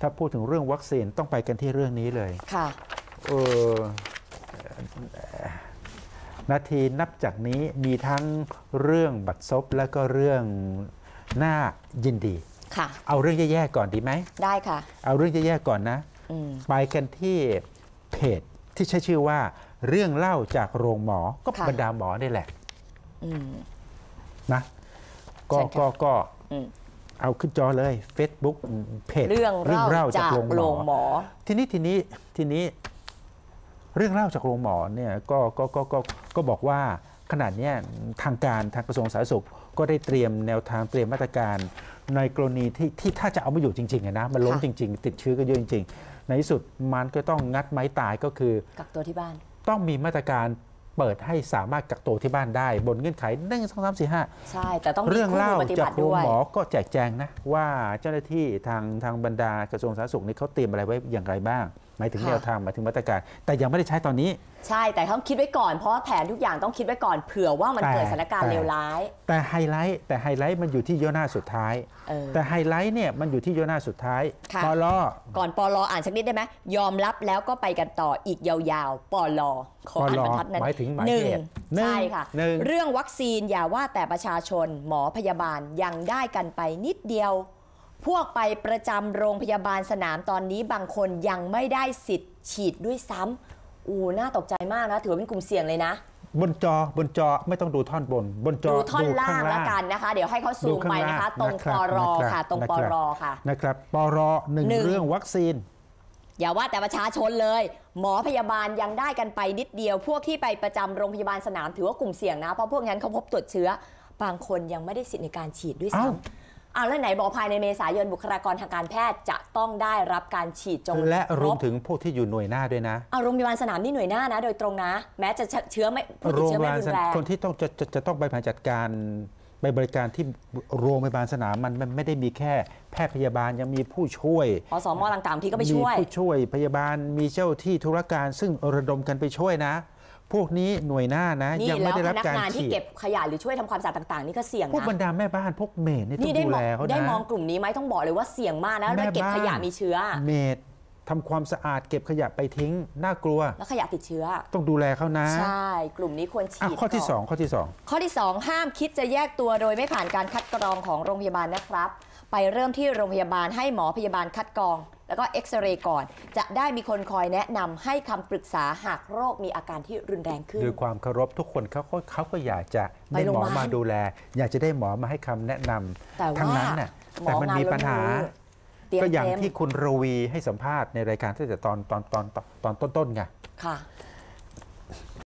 ถ้าพูดถึงเรื่องวัคซีนต้องไปกันที่เรื่องนี้เลยค่ะเออนาทีนับจากนี้มีทั้งเรื่องบัตรซบและก็เรื่องน่ายินดีค่ะเอาเรื่องแย่ๆก่อนดีไหมได้ค่ะ เอาเรื่องแย่ๆก่อนนะอืมไปกันที่เพจที่ใช้ชื่อว่า เรื่องเล่าจากโรงหมอก็ค่ะบรรดาหมอนี่แหละอืมนะก็เชิญค่ะก็ก็อืม เอาขึ้นจอเลย Facebook เพจเรื่องเล่าจากโรงหมอ ทีนี้ทีนี้ทีนี้ เรื่องเล่าจากโรงหมอเนี่ยก็ก็ก็ก็ก็บอกว่าขนาดเนี้ยทางการทางกระทรวงสาธารณสุข ก็ได้เตรียมแนวทางเตรียมมาตรการ ในกรณีที่ที่ถ้าจะเอาไม่อยู่จริงๆอะนะมันล้นค่ะจริง ๆ ติดเชื้อก็เยอะจริง ๆ ในที่สุดมันก็ต้องงัดไม้ตายก็คือกักตัวที่บ้าน ต้องมีมาตรการ เปิดให้สามารถกักตัวที่บ้านได้ บนเงื่อนไขหนึ่งสองสามสี่ห้าใช่แต่ต้องมีเรื่องคู่เล่ามือปฏิจากบัติโรงด้วยหมอก็แจกแจงนะว่าเจ้าหน้าที่ทางทางบรรดากระทรวงสาธารณสุขนี่เขาเตรียมอะไรไว้อย่างไรบ้าง หมายถึงค่ะแนวทางหมายถึงมาตรการ แต่ยังไม่ได้ใช้ตอนนี้ ใช่แต่ต้องคิดไว้ก่อนเพราะว่าแผนทุกอย่างต้องคิดไว้ก่อนเผื่อว่ามันแต่เกิดสถานการณ์แต่เลวร้าย แต่ไฮไลท์แต่ไฮไลท์มันอยู่ที่ย่อหน้าสุดท้ายเออแต่ไฮไลท์เนี่ยมันอยู่ที่ย่อหน้าสุดท้ายค่ะปลอก่อนปลออ่านสักนิดได้ไหมยอมรับแล้วก็ไปกันต่ออีกยาวๆปลอขอปอ่านลบรรทัดนั้นหมายถึงหมายหนึ่งเหตุหนึ่งใช่ค่ะหนึ่งเรื่องวัคซีนอย่าว่าแต่ประชาชนหมอพยาบาลยังได้กันไปนิดเดียว พวกไปประจำโรงพยาบาลสนามตอนนี้บางคนยังไม่ได้สิทธิ์ฉีดด้วยซ้ำอูน่าตกใจมากนะ ถือว่าเป็นกลุ่มเสี่ยงเลยนะ บนจอบนจอไม่ต้องดูท่อนบน บนจอดูท่อนล่างข้แล้วกันนะคะ เดี๋ยวให้เขาซูดูมข้างไปนะคะล่างตรงนะคปรับรนะครับค่ะ ตรงนะปครับรค่ะนะครับปรหนึ่งหนึ่งเรื่องวัคซีนอย่าว่าแต่ประชาชนเลย หมอพยาบาลยังได้กันไปนิดเดียว พวกที่ไปประจำโรงพยาบาลสนามถือว่ากลุ่มเสี่ยงนะ เพราะพวกนั้นเขาพบตรวจเชื้อบางคนยังไม่ได้สิทธิ์ในการฉีดด้วยเอ้าซ้ำ อ้าวแล้วไหนบอกภายในเมษายนบุคลากรทางการแพทย์จะต้องได้รับการฉีดจงและรวมคบถึงพวกที่อยู่หน่วยหน้าด้วยนะเอาโรงพยาบาลสนามนี่หน่วยหน้านะ โดยตรงนะ แม้จะเชื้อไม่ผู้ติดโรงพเชื้อไม่ยาบาลรุสนนาแรมงคนที่ต้องจะจะจะต้องไปผ่านจัดการไปบริการที่โรงพยาบาลสนามมันมันไม่ได้มีแค่แพทย์พยาบาลยังมีผู้ช่วยอสมต่างๆที่ก็ไปช่วยมีผู้ช่วยพยาบาลมีเจ้าที่ธุรการซึ่งระดมกันไปช่วยนะ พวกนี้หน่วยหน้านะนี่ยังไม่แล้วได้พรับนักการงานที่ฉีดเก็บขยะหรือช่วยทำความสะอาดต่าง ๆ นี่ก็เสี่ยงพวกบรนะรดาแม่บ้านพวกเมดนี่ต้อนี่งได้ดูมอแลงเขานะได้มองกลุ่มนี้ไหมต้องบอกเลยว่าเสี่ยงมากนะแล้วแม่เก็บบ้านขยะมีเชื้อเมด ทำความสะอาดเก็บขยะไปทิ้ง น่ากลัว แล้วขยะติดเชื้อ ต้องดูแลเขานะ ใช่ กลุ่มนี้ควรฉีอะดข้อที่ก่นสองข้อที่สองข้อที่ 2 ห้ามคิดจะแยกตัวโดยไม่ผ่านการคัดกรองของโรงพยาบาลนะครับ ไปเริ่มที่โรงพยาบาลให้หมอพยาบาลคัดกรอง แล้วก็เอ็กซเรย์ก่อน จะได้มีคนคอยแนะนำให้คำปรึกษาหากโรคมีอาการที่รุนแรงขึ้นด้วยความเคารพทุกคนเขาก็เขาก็อยากจะไปได้โรงหมพอยาบาลมาดูแล อยากจะได้หมอมาให้คำแนะนำแต่ว่าทั้งนั้นน่ะหมแต่อมันงานมีล้นปัญหามือเตรียม ก็อย่างเต็มที่คุณรวีให้สัมภาษณ์ในรายการตั้งแต่ตอนตอนตอนตอนตอนต้นๆไงค่ะ